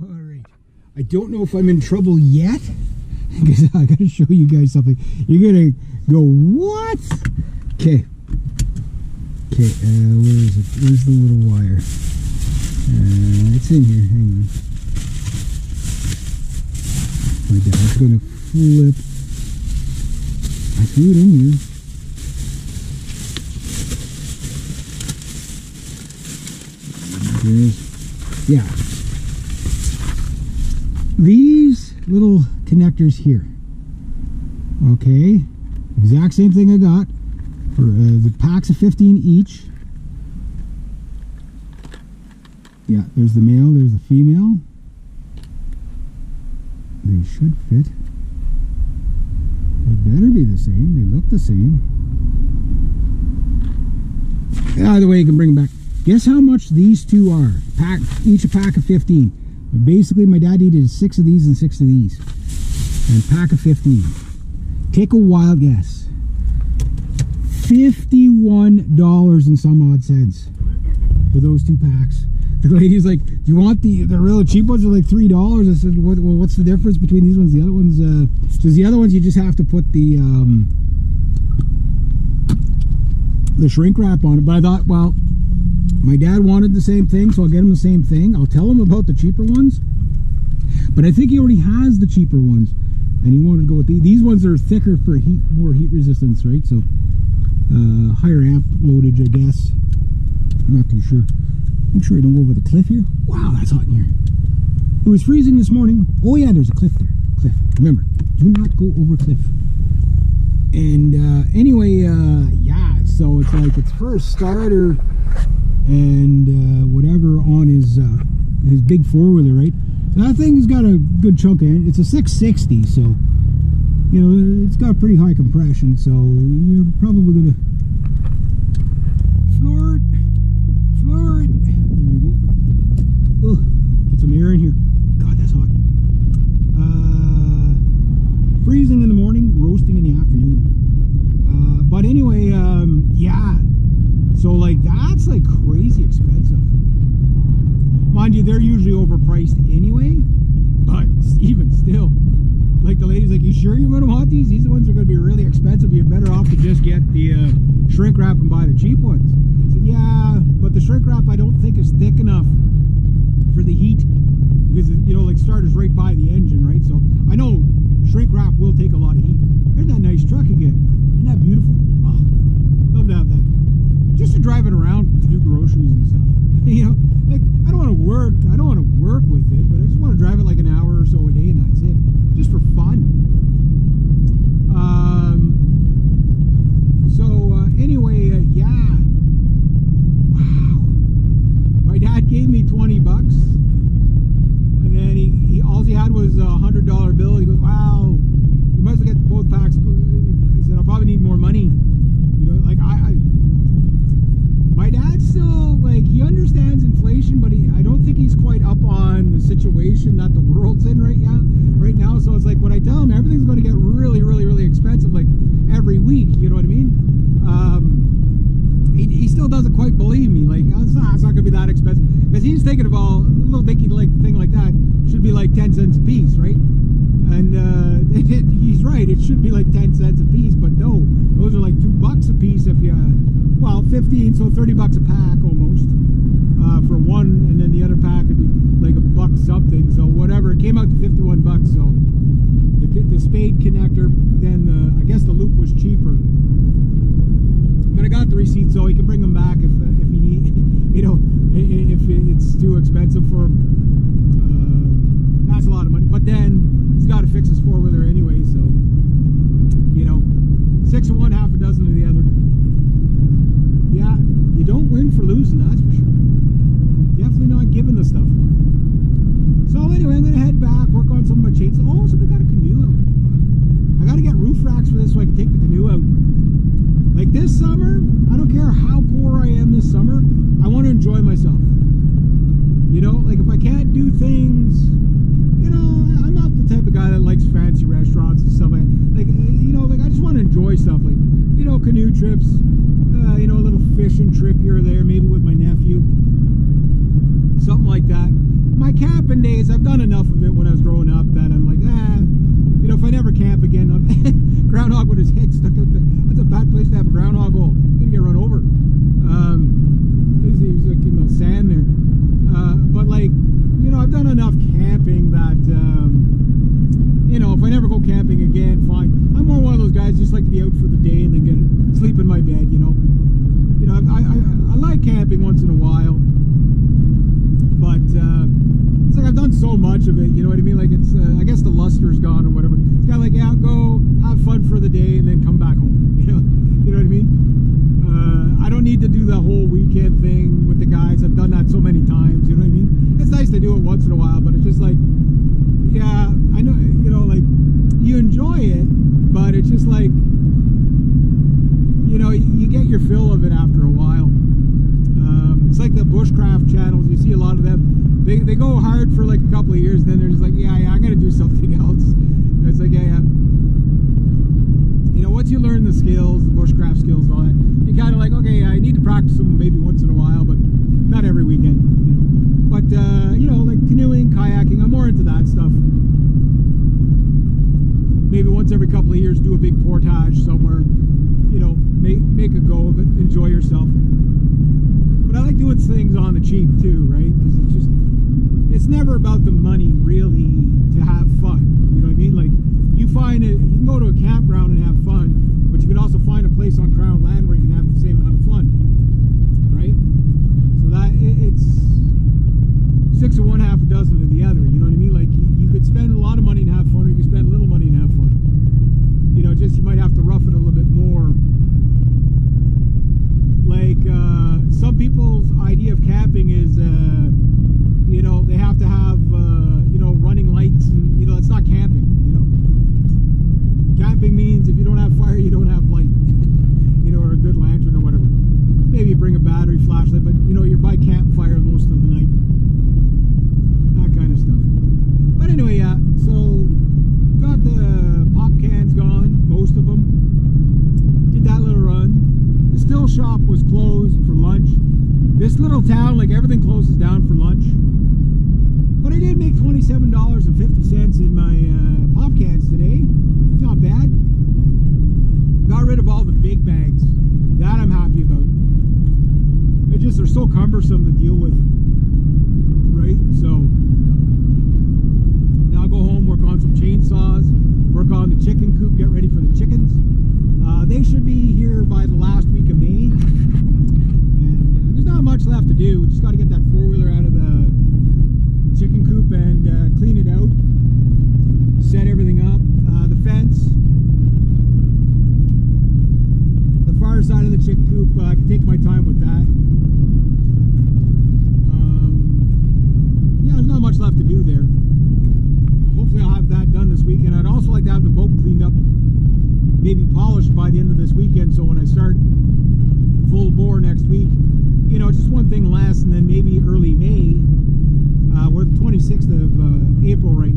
All right. I don't know if I'm in trouble yet. Because I got to show you guys something. You're to go, what? Okay. Okay, uh, where is it? Where's the little wire? Uh, it's in here. Hang on. My dad's going to flip. I threw it in here. Yeah. These little connectors here. Okay. Exact same thing I got for uh, the packs of 15 each. Yeah, there's the male, there's the female. They should fit. They better be the same. They look the same. Either way, you can bring them back. Guess how much these two are? Pack each a pack of 15. Basically, my dad needed six of these and six of these. And pack of 15. Take a wild guess. $51 and some odd cents for those two packs. The lady's like, "Do you want the the real cheap ones are like three dollars?" I said, "Well, what's the difference between these ones? The other ones, uh, because the other ones you just have to put the um, the shrink wrap on it." But I thought, well, my dad wanted the same thing, so I'll get him the same thing. I'll tell him about the cheaper ones. But I think he already has the cheaper ones, and he wanted to go with these. These ones are thicker for heat, more heat resistance, right? So uh, higher amp loadage, I guess. I'm not too sure. Make sure I don't go over the cliff here. Wow, that's hot in here. It was freezing this morning. Oh yeah, there's a cliff there. Cliff. Remember, do not go over cliff. And uh, anyway, uh, yeah, so it's like it's first starter and uh, whatever on his uh, his big four wheeler, right? That thing's got a good chunk in it. It's a 660, so you know it's got pretty high compression. So you're probably gonna floor it, floor it. There we go. Oh, get some air in here. God, that's hot. Uh, freezing in the morning, roasting in the afternoon. Uh, but anyway, um, yeah. So like that's like crazy expensive. Mind you, they're usually overpriced anyway. But even still, like the lady's like, "You sure you're want to want these? These ones are going to be really expensive. You're better off to just get the uh, shrink wrap and buy the cheap ones." I said, "Yeah, but the shrink wrap I don't think is thick enough for the heat because you know, like starters right by the engine, right? So I know shrink wrap will take a lot of heat. There's that nice truck again. Isn't that beautiful? Oh, love to have that. Just to drive it around to do groceries and stuff. you know, like I don't want to work. I don't want to work with it, but I just want to drive it like an hour or so a day, and that's it, just for fun. Um. So uh, anyway, uh, yeah. Wow. My dad gave me twenty bucks, and then he, he all he had was a hundred dollar bill. He goes, "Wow, you must have get both packs." He said, "I'll probably need more money." You know, like I, I my dad still like he understands inflation, but he I don't think he's quite up on the situation that the world's in right now. Right now, so it's like when I tell him everything's going to get really, really, really expensive, like every week. You know what I mean? Um, he, he still doesn't quite believe me. Like it's not, it's not going to be that expensive because he's thinking of all a little dinky like thing like that should be like ten cents a piece, right? And uh, it, he's right. It should be like ten cents a piece, but no, those are like two bucks a piece if you. Well, 15, so 30 bucks a pack almost uh, for one, and then the other pack would be like a buck something. So whatever, it came out to 51 bucks. So the, the spade connector, then the, I guess the loop was cheaper. But I got the receipt, so he can bring them back if uh, if he need, you know, if it's too expensive for him. Uh, that's a lot of money. But then he's got to fix his four wheeler anyway, so you know, six of one, half a dozen of the other yeah, you don't win for losing, that's for sure. Definitely not giving the stuff. So anyway, I'm gonna head back, work on some of my chains. Oh, so we got a canoe out. I gotta get roof racks for this so I can take the canoe out. Like this summer, I don't care how poor I am this summer, I want to enjoy myself. You know, like if I can't do things, you know, I'm not the type of guy that likes fancy restaurants and stuff like that. Like, you know, like I just want to enjoy stuff like, you know, canoe trips, uh, you know, a little fishing trip here or there, maybe with my nephew, something like that. my camping days, I've done enough of it when I was growing up that I'm like, ah, you know, if I never camp again, groundhog with his head stuck out. The, that's a bad place to have a groundhog hole. He's gonna get run over. Um, he was like in the sand there. Uh, but like, you know, I've done enough camping that, um, you know, if I never go camping again, fine. I'm more one of those guys just like to be out for the day and then get sleep in my bed. You know, you know, I, I, I like camping once in a while but uh, it's like I've done so much of it. You know what I mean? Like it's, uh, I guess the luster's gone or whatever. It's kind of like, yeah, go have fun for the day and then come back home. You know, you know what I mean? Uh, I don't need to do the whole weekend thing with the guys. I've done that so many times. You know what I mean? It's nice to do it once in a while, but it's just like, yeah, I know. You know, like you enjoy it, but it's just like, you know, you get your fill of it after a while. Um, it's like the bushcraft channels. You see a lot of them. They, they go hard for like a couple of years, then they're just like, yeah, yeah, I got to do something else. It's like, yeah, yeah. You know, once you learn the skills, the bushcraft skills and all that, you kind of like, okay, I need to practice them maybe once in a while, but not every weekend. You know? But, uh, you know, like canoeing, kayaking, I'm more into that stuff. Maybe once every couple of years, do a big portage somewhere. You know, make, make a go of it, enjoy yourself. But I like doing things on the cheap too, right? Because it's just, it's never about the money really to have fun. You know what I mean? Like, you find it, you can go to a campground and have fun, but you can also find a place on crown land where you can have the same amount of fun, right? So that, it, it's six of one, half a dozen of the other. You know what I mean? Like, you, you could spend a lot of money and have fun, or you could spend a little money and have fun. You know, just you might have to rough it a little bit more like uh, some people's idea of camping is uh, you know they have to have uh, you know running lights and you know it's not camping you know camping means if you don't have fire you don't have light you know or a good lantern or whatever maybe you bring a battery flashlight but you know you're by campfire most of the night that kind of stuff but anyway yeah so got the pop cans gone most of them did that little run the still shop was closed for lunch. This little town, like everything closes down for lunch. But I did make $27.50 in my uh, pop cans today. Not bad. Got rid of all the big bags. That I'm happy about. They just are so cumbersome to deal with. Right? So now I'll go home, work on some chainsaws, work on the chicken coop, get ready for the chickens. Uh, they should be here by the last week of May. And uh, there's not much left to do. We just got to get that four-wheeler out of the, chicken coop and uh, clean it out. Set everything up. Uh, the fence. The far side of the chicken coop, uh, I can take my time with that. Um, yeah, there's not much left to do there. Hopefully I'll have that done this weekend. I'd also like to have the boat cleaned up maybe polished by the end of this weekend. So when I start full bore next week, you know, just one thing less, and then maybe early May. Uh, we're the 26th of uh, April right